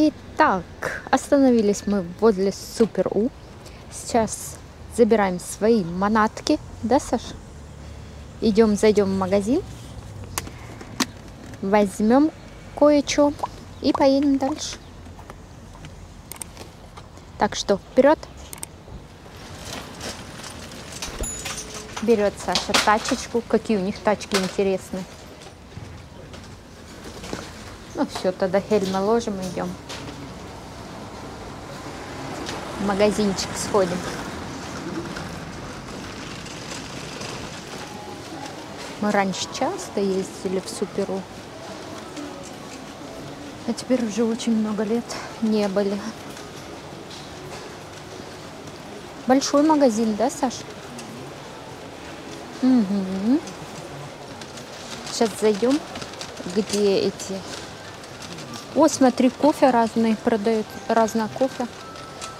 Итак, остановились мы возле Супер У. Сейчас забираем свои манатки, да, Саш? Идем, зайдем в магазин, возьмем кое-что и поедем дальше. Так что вперед! Берет Саша тачечку. Какие у них тачки интересные. Ну все, тогда хельмы ложим и идем. В магазинчик сходим. Мы раньше часто ездили в Суперу. А теперь уже очень много лет не были. Большой магазин, да, Саш? Угу. Сейчас зайдем, где эти о, смотри, кофе разные продают, разное кофе.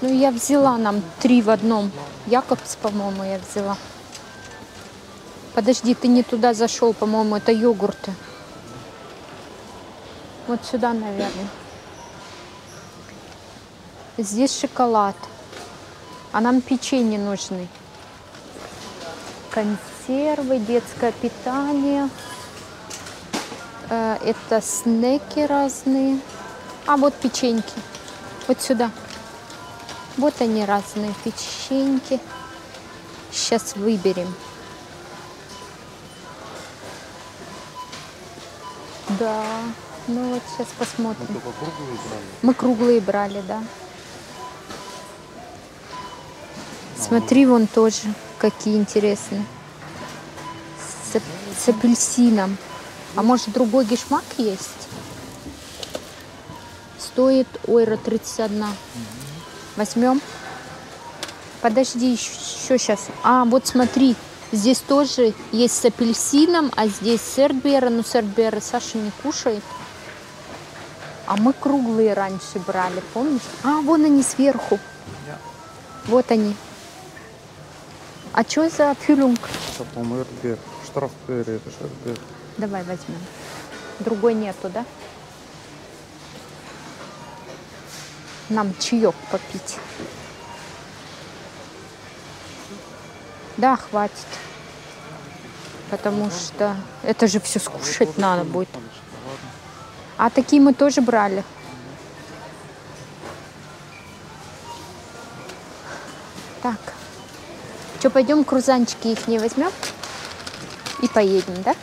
Ну, я взяла нам три в одном. Якобс, по-моему, я взяла. Подожди, ты не туда зашел, по-моему, это йогурты. Вот сюда, наверное. Здесь шоколад. А нам печенье нужны. Консервы, детское питание. Э, это снеки разные. А вот печеньки. Вот сюда. Вот они разные печеньки. Сейчас выберем. Да, ну вот сейчас посмотрим. Мы круглые брали? Мы круглые брали, да. Смотри, вон тоже какие интересные. С, с апельсином. А может другой гешмак есть? Стоит ойра 31. Возьмем? Подожди, еще сейчас. А, вот смотри, здесь тоже есть с апельсином, а здесь сердбера. Но сердбера Саша не кушает. А мы круглые раньше брали, помнишь? А, вон они сверху. Вот они. А что за фюлюнг? Это, по-моему, Штрафбер, это шербер. Давай возьмем. Другой нету, да? Нам чаек попить. Да, хватит. Потому что это же все скушать надо будет. А такие мы тоже брали. Так. Что, пойдем крузанчики их не возьмем? И поедем, да?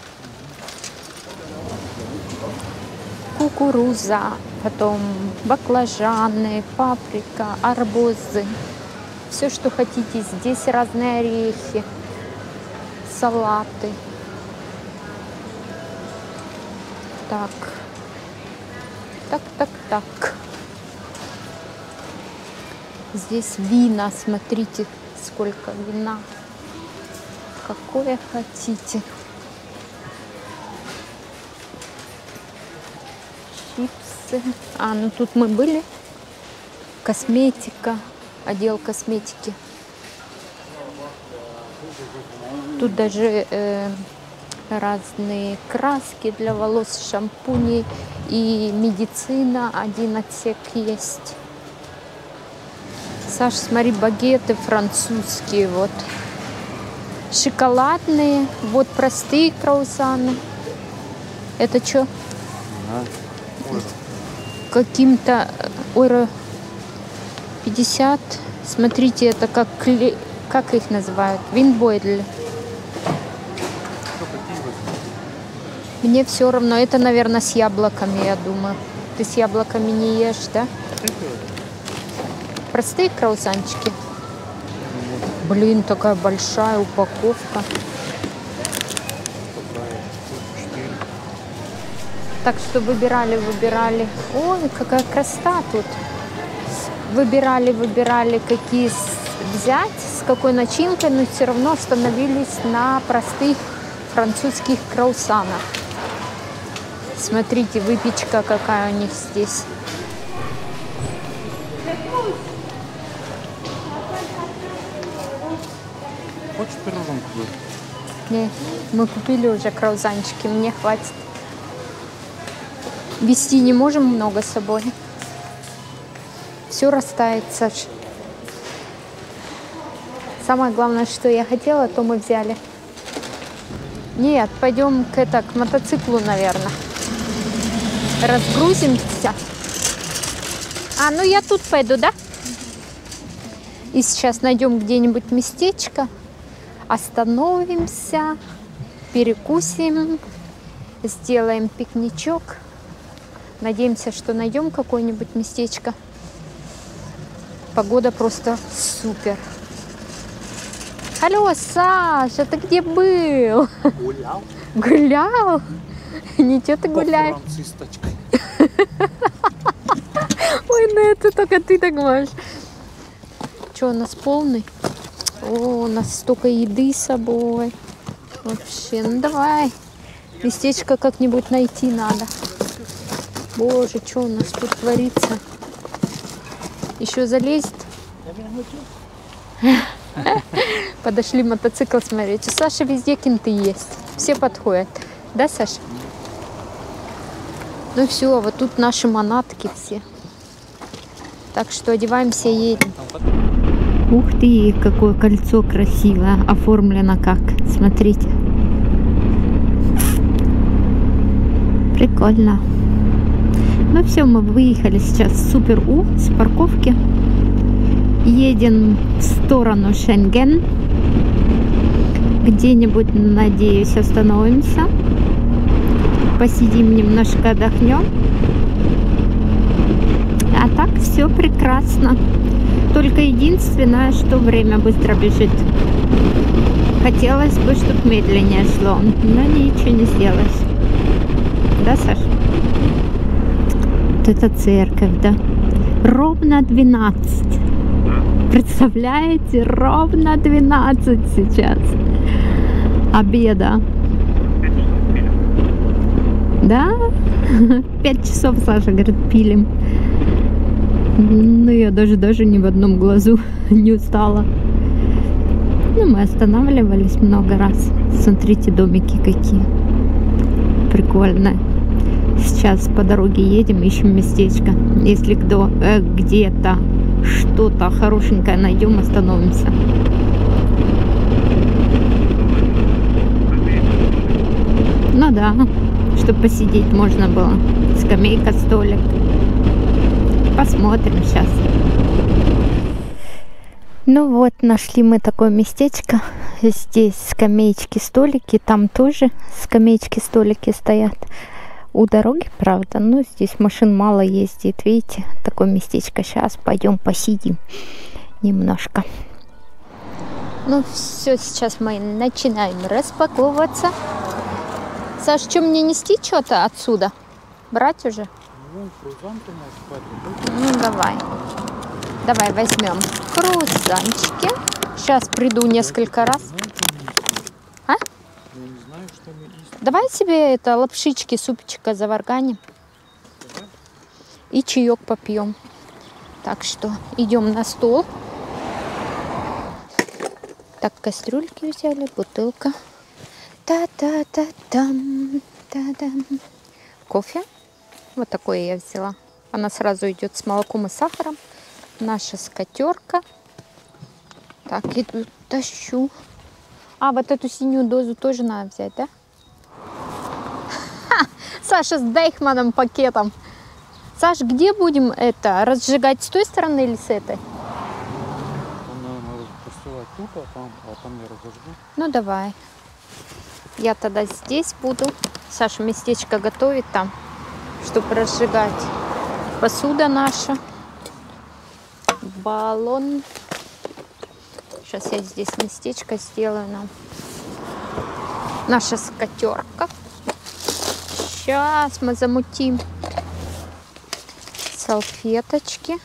кукуруза, потом баклажаны, паприка, арбузы. Все, что хотите. Здесь разные орехи, салаты. Так. Так, так, так. Здесь вина, смотрите, сколько вина. Какое хотите. Чипсы. А, ну тут мы были. Косметика, отдел косметики. Тут даже э, разные краски для волос, шампуни и медицина. Один отсек есть. Саш, смотри, багеты французские вот. Шоколадные, вот простые круассаны. Это что? Каким-то ойро 50. Смотрите, это как как их называют? Винбойдль. Мне все равно. Это, наверное, с яблоками, я думаю. Ты с яблоками не ешь, да? Простые круассанчики. Блин, такая большая упаковка. Так что выбирали, выбирали. Ой, какая красота тут. Выбирали, выбирали, какие взять, с какой начинкой, но все равно остановились на простых французских круассанах. Смотрите, выпечка какая у них здесь. Хочешь пирожен купить? Не, мы купили уже круассанчики, мне хватит. Вести не можем много с собой. Все растает, Саш. Самое главное, что я хотела, то мы взяли. Нет, пойдем к, это, к мотоциклу, наверное. Разгрузимся. А, ну я тут пойду, да? И сейчас найдем где-нибудь местечко, остановимся, перекусим, сделаем пикничок. Надеемся, что найдем какое-нибудь местечко. Погода просто супер. Алло, Саша, ты где был? Гулял. Гулял? Ничего ты гуляешь. Ой, ну это только ты так можешь. Что, у нас полный? О, у нас столько еды с собой. Вообще, ну давай. Местечко как-нибудь найти надо. Боже, что у нас тут творится? Еще залезет? Подошли мотоцикл смотреть. У Саши везде кенты есть. Все подходят. Да, Саша? Ну все, вот тут наши манатки все. Так что одеваемся и едем. Ух ты, какое кольцо красивое. Оформлено как. Смотрите. Прикольно. Ну все, мы выехали сейчас Супер У с парковки. Едем в сторону Шенген. Где-нибудь, надеюсь, остановимся. Посидим немножко, отдохнем. А так все прекрасно. Только единственное, что время быстро бежит. Хотелось бы, чтобы медленнее шло, но ничего не сделаешь. Да, Саш? Вот это церковь, да? Ровно 12. Представляете, ровно 12 сейчас. Обеда. Да? Пять часов, Саша говорит, пилим. Ну, я даже даже ни в одном глазу не устала. Ну, мы останавливались много раз. Смотрите, домики какие. Прикольные. Сейчас по дороге едем, ищем местечко. Если кто, э, где-то что-то хорошенькое найдем, остановимся. Ну да, чтобы посидеть можно было. Скамейка, столик. Посмотрим сейчас. Ну вот, нашли мы такое местечко. Здесь скамеечки, столики. Там тоже скамеечки, столики стоят. У дороги, правда, но здесь машин мало ездит. Видите, такое местечко. Сейчас пойдем посидим немножко. Ну все, сейчас мы начинаем распаковываться. Саш, что мне нести что-то отсюда? Брать уже? Ну, Ну давай. Давай возьмем крузанчики. Сейчас приду несколько раз. А? Я не знаю, что мы ищем. Давай себе это лапшички, супчика заварганим. И чаек попьем. Так что идем на стол. Так, кастрюльки взяли, бутылка. Та-та-та-там, та-дам. Кофе. Вот такое я взяла. Она сразу идет с молоком и сахаром. Наша скатерка. Так, иду, тащу. А, вот эту синюю дозу тоже надо взять, да? Ха! Саша с Дейхманом пакетом. Саш, где будем это разжигать? С той стороны или с этой? Наверное, тут, а там, а там я разожгу. Ну давай. Я тогда здесь буду. Саша местечко готовит там, чтобы разжигать. Посуда наша. Баллон. Сейчас я здесь местечко сделаю нам. Наша скатерка. Сейчас мы замутим салфеточки.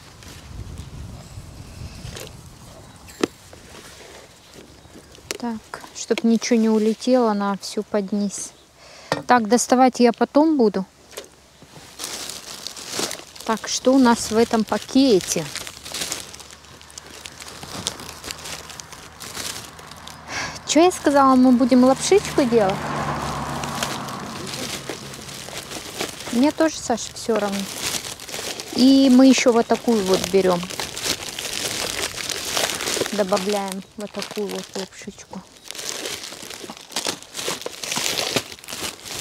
Так, чтобы ничего не улетело на всю под низ. Так, доставать я потом буду. Так, что у нас в этом пакете? Что я сказала, мы будем лапшичку делать? Мне тоже, Саша, все равно. И мы еще вот такую вот берем. Добавляем вот такую вот лапшичку.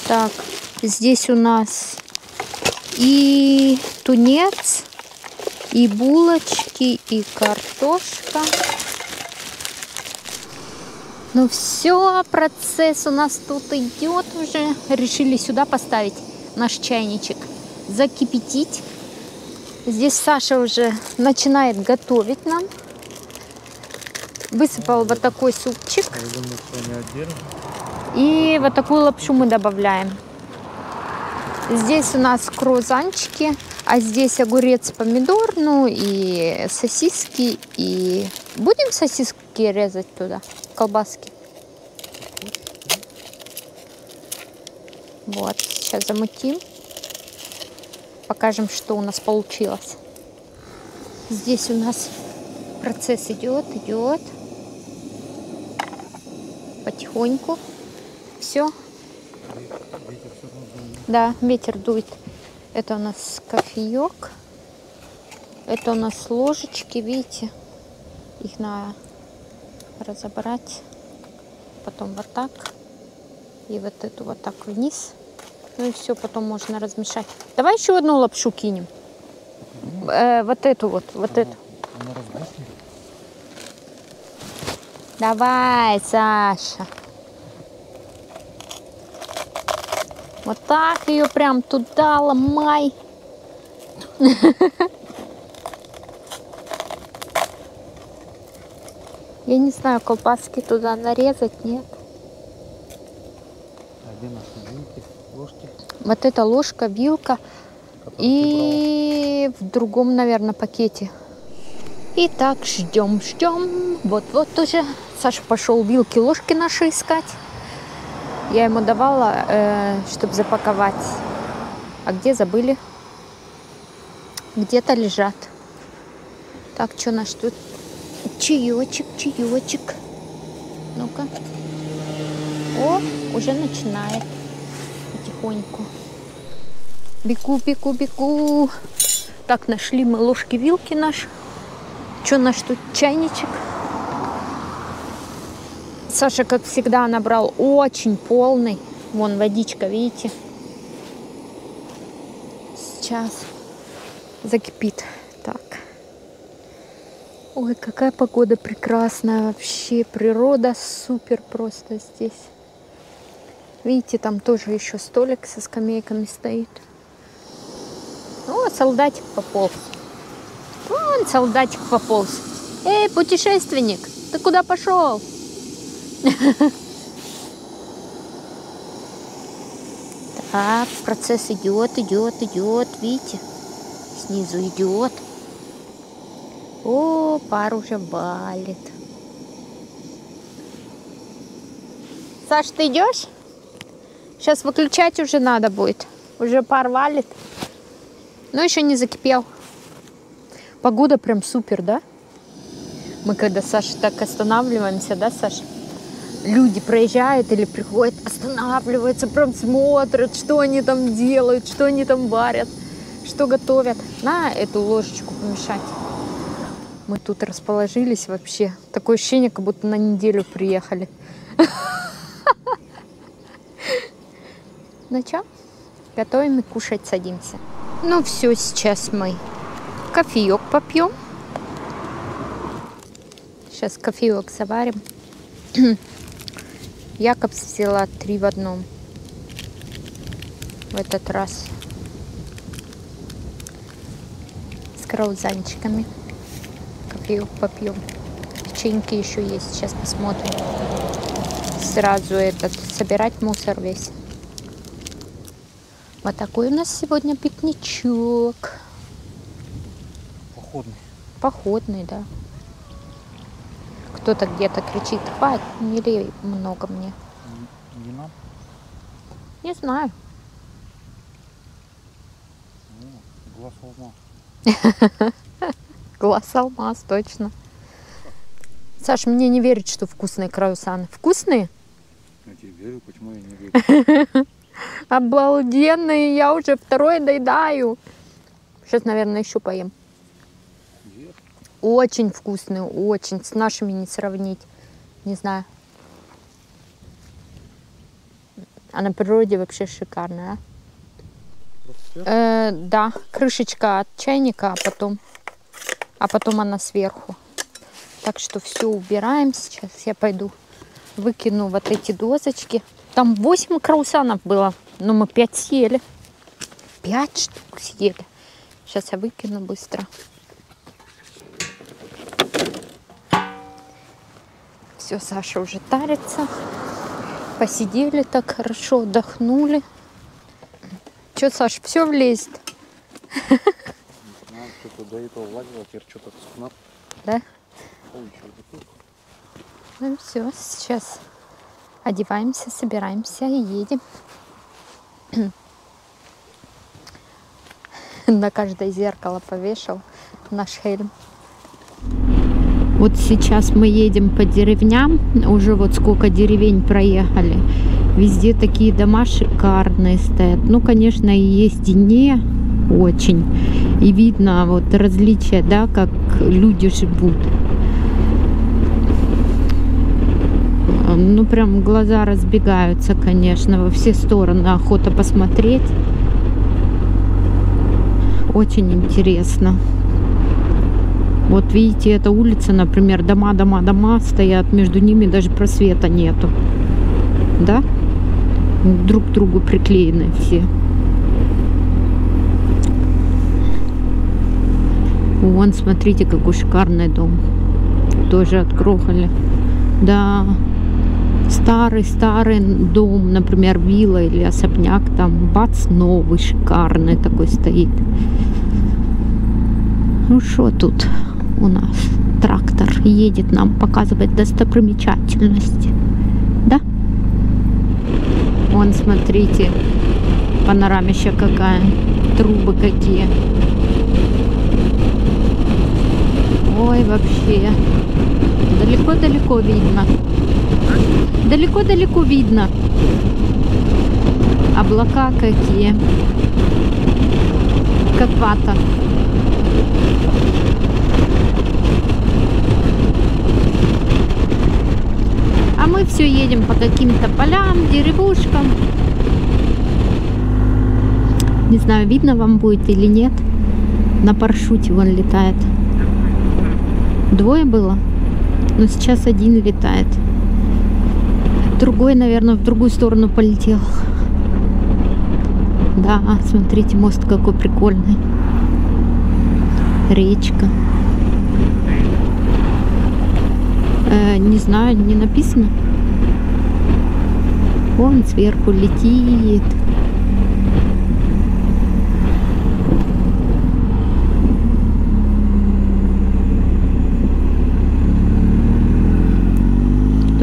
Так, здесь у нас и тунец, и булочки, и картошка. Ну все, процесс у нас тут идет уже. Решили сюда поставить наш чайничек, закипятить. Здесь Саша уже начинает готовить нам. Высыпал вот такой супчик. И вот такую лапшу мы добавляем. Здесь у нас круассанчики, а здесь огурец, помидор, ну и сосиски. И будем сосиски резать туда, колбаски. Вот, сейчас замутим. Покажем, что у нас получилось. Здесь у нас процесс идет, идет. Потихоньку. Все, Ветер да, ветер дует. Это у нас кофеек. Это у нас ложечки, видите? Их надо разобрать. Потом вот так. И вот эту вот так вниз. Ну и все, потом можно размешать. Давай еще одну лапшу кинем. Э, вот эту вот, вот эту. Она разбухнет. Давай, Саша. Вот так ее прям туда ломай. Я не знаю, колбаски туда нарезать, нет. А где наши вилки, ложки? Вот эта ложка, вилка и в другом, наверное, пакете. Итак, ждем, ждем. Вот-вот уже Саша пошел вилки, ложки наши искать. Я ему давала, чтобы запаковать. А где забыли? Где-то лежат. Так, что наш тут? Чаечек, чаечек. Ну-ка. О, уже начинает потихоньку. Бегу, бегу, бегу. Так, нашли мы ложки-вилки наши. Что наш тут чайничек? Саша, как всегда, набрал очень полный. Вон водичка, видите? Сейчас закипит. Ой, какая погода прекрасная вообще. Природа супер просто здесь. Видите, там тоже еще столик со скамейками стоит. О, солдатик пополз. Вон солдатик пополз. Эй, путешественник, ты куда пошел? Так, процесс идет, идет, идет, видите? Снизу идет. О, пар уже валит. Саш, ты идешь? Сейчас выключать уже надо будет. Уже пар валит. Но еще не закипел. Погода прям супер, да? Мы когда, Саша, так останавливаемся, да, Саша? Люди проезжают или приходят, останавливаются, прям смотрят, что они там делают, что они там варят, что готовят. На эту ложечку помешать. Мы тут расположились вообще. Такое ощущение, как будто на неделю приехали. Ну что, готовим и кушать садимся. Ну все, сейчас мы кофеек попьем. Сейчас кофеек заварим. Якобс взяла три в одном. В этот раз. С краузанчиками. Кофеек попьем. Печеньки еще есть. Сейчас посмотрим. Сразу этот собирать мусор весь. Вот такой у нас сегодня пикничок. Походный. Походный, да. Кто-то где-то кричит, хватит, не лей много мне. Не, нам. Не знаю. Ну, глаз. Глаз алмаз, точно. Саш, мне не верит, что вкусные круассаны. Вкусные? Я тебе верю, почему я не верю. Обалденные, я уже второе доедаю. Сейчас, наверное, еще поем. Нет. Очень вкусные, очень. С нашими не сравнить. Не знаю. А на природе вообще шикарно, а? Сверху. Э, да, крышечка от чайника, а потом, а потом она сверху. Так что все убираем сейчас. Я пойду выкину вот эти дозочки. Там 8 краусанов было, но мы 5 съели. 5 штук съели. Сейчас я выкину быстро. Все, Саша уже тарится. Посидели так хорошо, отдохнули. Че, Саш, все влезет, до этого лазила, теперь что-то скнап. да? Ну все, сейчас одеваемся, собираемся и едем. На каждое зеркало повешал наш хельм. Вот сейчас мы едем по деревням, уже вот сколько деревень проехали. Везде такие дома шикарные стоят. Ну, конечно, и есть и не очень. И видно вот различия, да, как люди живут. Ну, прям глаза разбегаются, конечно, во все стороны. Охота посмотреть. Очень интересно. Вот видите, эта улица, например, дома, дома, дома стоят, между ними даже просвета нету. Да? Друг к другу приклеены все. Вон, смотрите, какой шикарный дом. Тоже отгрохали. Да, старый-старый дом, например, вилла или особняк, там бац, новый, шикарный такой стоит. Ну что тут у нас? Трактор едет нам показывать достопримечательности. Да? Вон, смотрите, панорамища какая, трубы какие. Ой, вообще, далеко-далеко видно. Далеко-далеко видно. Облака какие. Как вата. А мы все едем по каким-то полям, деревушкам. Не знаю, видно вам будет или нет. На парашюте вон летает. Двое было, но сейчас один летает. Другой, наверное, в другую сторону полетел. Да, смотрите, мост какой прикольный. Речка. Э, не знаю, не написано. Он сверху летит.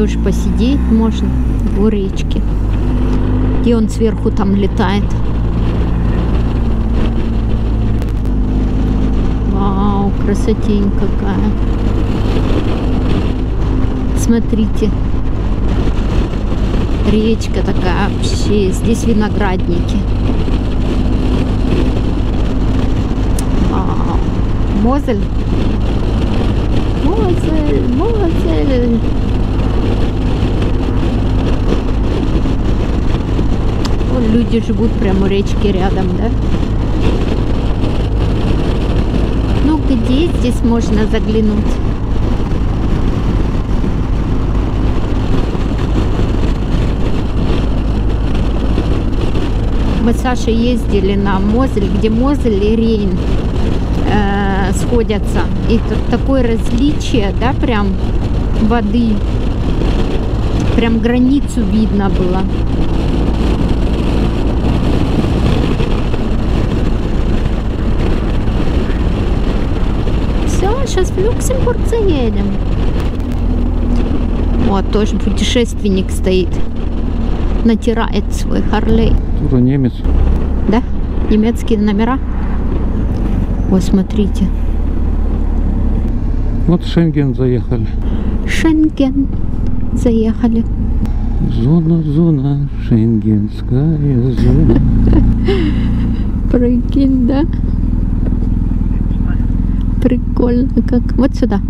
Тоже посидеть можно в речке. И он сверху там летает. Вау, красотень какая. Смотрите. Речка такая вообще. Здесь виноградники. Вау. Мозель. Мозель, Мозель. Люди живут прямо у речки рядом, да? Ну, где здесь можно заглянуть? Мы с Сашей ездили на Мозель, где Мозель и Рейн э, сходятся. И тут такое различие, да, прям воды. Прям границу видно было. Все, сейчас в Люксембург заедем. Вот, тоже путешественник стоит. Натирает свой Харлей. Тура немец. Да? Немецкие номера. Вот, смотрите. Вот Шенген заехали. Шенген. Заехали. Зона, зона, шенгенская зона. Прикинь, да? Прикольно как. Вот сюда.